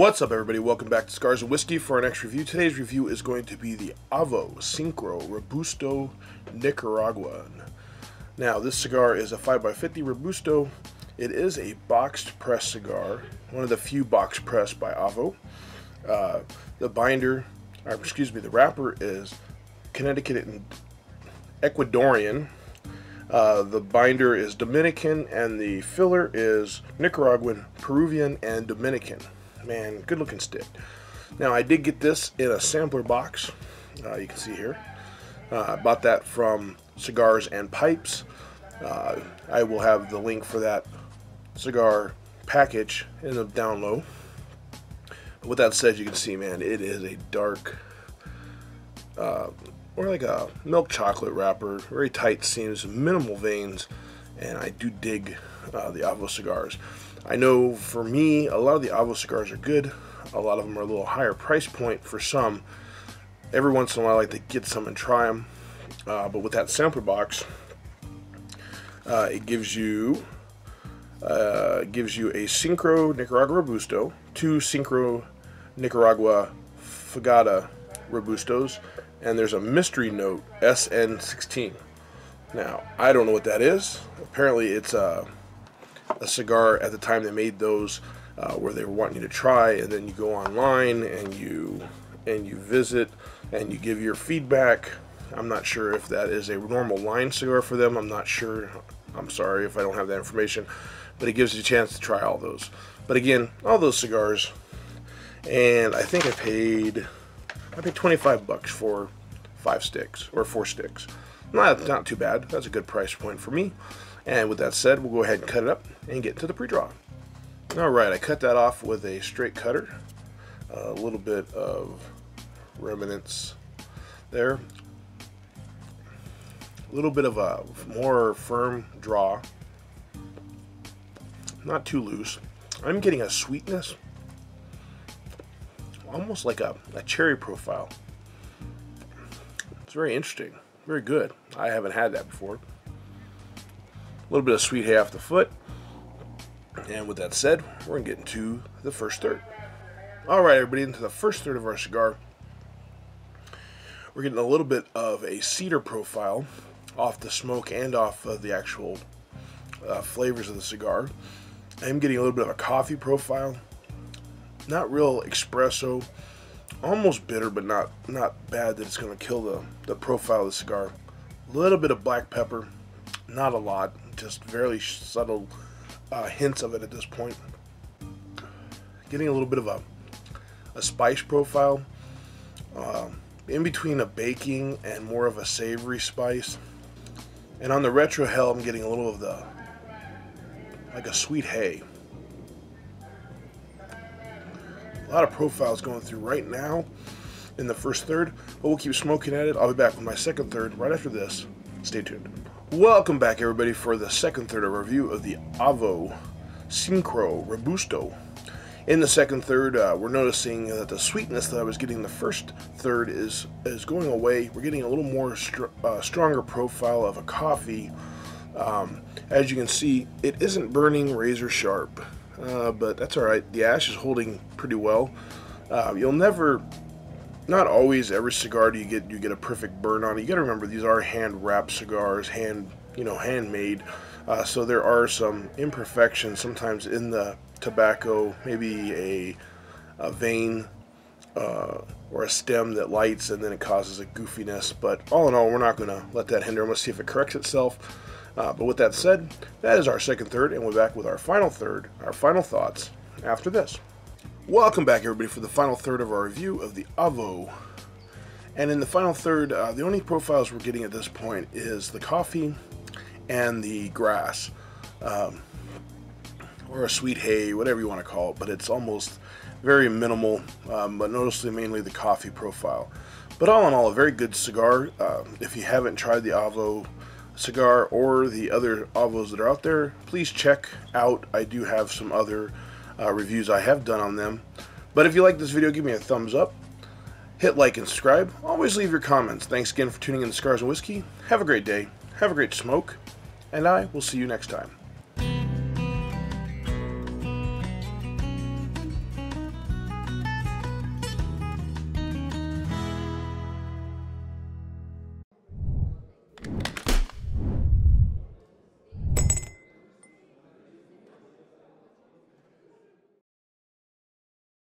What's up, everybody? Welcome back to Cigars and Whiskey for our next review. Today's review is going to be the Avo Syncro Robusto Nicaraguan. Now, this cigar is a 5x50 Robusto. It is a boxed press cigar, one of the few box press by Avo. Uh, the binder, or excuse me, the wrapper is Connecticut and Ecuadorian. Uh, the binder is Dominican, and the filler is Nicaraguan, Peruvian, and Dominican man, good looking stick. Now I did get this in a sampler box. Uh, you can see here. Uh, I bought that from Cigars and Pipes. Uh, I will have the link for that cigar package in the down low. With that said, you can see, man, it is a dark, uh, or like a milk chocolate wrapper, very tight seams, minimal veins, and I do dig uh, the Avo cigars. I know for me, a lot of the Avo cigars are good. A lot of them are a little higher price point for some. Every once in a while, I like to get some and try them. Uh, but with that sampler box, uh, it gives you uh, gives you a Syncro Nicaragua Robusto, two Syncro Nicaragua Fogata Robustos, and there's a mystery note SN16. Now, I don't know what that is. Apparently, it's a a cigar at the time they made those uh, where they were wanting you to try and then you go online and you and you visit and you give your feedback. I'm not sure if that is a normal line cigar for them. I'm not sure. I'm sorry if I don't have that information but it gives you a chance to try all those. But again all those cigars and I think I paid I paid 25 bucks for five sticks or four sticks not, not too bad that's a good price point for me and with that said, we'll go ahead and cut it up and get to the pre-draw. Alright, I cut that off with a straight cutter. A little bit of remnants there. A little bit of a more firm draw. Not too loose. I'm getting a sweetness. Almost like a, a cherry profile. It's very interesting. Very good. I haven't had that before. A little bit of sweet hay off the foot. And with that said, we're going to get into the first third. All right, everybody, into the first third of our cigar. We're getting a little bit of a cedar profile off the smoke and off of the actual uh, flavors of the cigar. I'm getting a little bit of a coffee profile. Not real espresso. Almost bitter, but not not bad that it's going to kill the, the profile of the cigar. A little bit of black pepper. Not a lot just very subtle uh, hints of it at this point. Getting a little bit of a, a spice profile. Uh, in between a baking and more of a savory spice. And on the retrohale, I'm getting a little of the, like a sweet hay. A lot of profiles going through right now in the first third, but we'll keep smoking at it. I'll be back with my second third right after this. Stay tuned. Welcome back, everybody, for the second third of review of the Avo Syncro Robusto. In the second third, uh, we're noticing that the sweetness that I was getting in the first third is is going away. We're getting a little more str uh, stronger profile of a coffee. Um, as you can see, it isn't burning razor sharp, uh, but that's all right. The ash is holding pretty well. Uh, you'll never not always every cigar do you get you get a perfect burn on it. You got to remember these are hand wrapped cigars, hand you know handmade, uh, so there are some imperfections sometimes in the tobacco. Maybe a a vein uh, or a stem that lights and then it causes a goofiness. But all in all, we're not going to let that hinder. I'm going to see if it corrects itself. Uh, but with that said, that is our second third, and we're back with our final third, our final thoughts after this. Welcome back, everybody, for the final third of our review of the Avo. And in the final third, uh, the only profiles we're getting at this point is the coffee and the grass, um, or a sweet hay, whatever you want to call it. But it's almost very minimal, um, but noticeably mainly the coffee profile. But all in all, a very good cigar. Uh, if you haven't tried the Avo cigar or the other Avos that are out there, please check out. I do have some other uh, reviews I have done on them. But if you like this video, give me a thumbs up. Hit like and subscribe. Always leave your comments. Thanks again for tuning in to Cigars and Whiskey. Have a great day. Have a great smoke. And I will see you next time.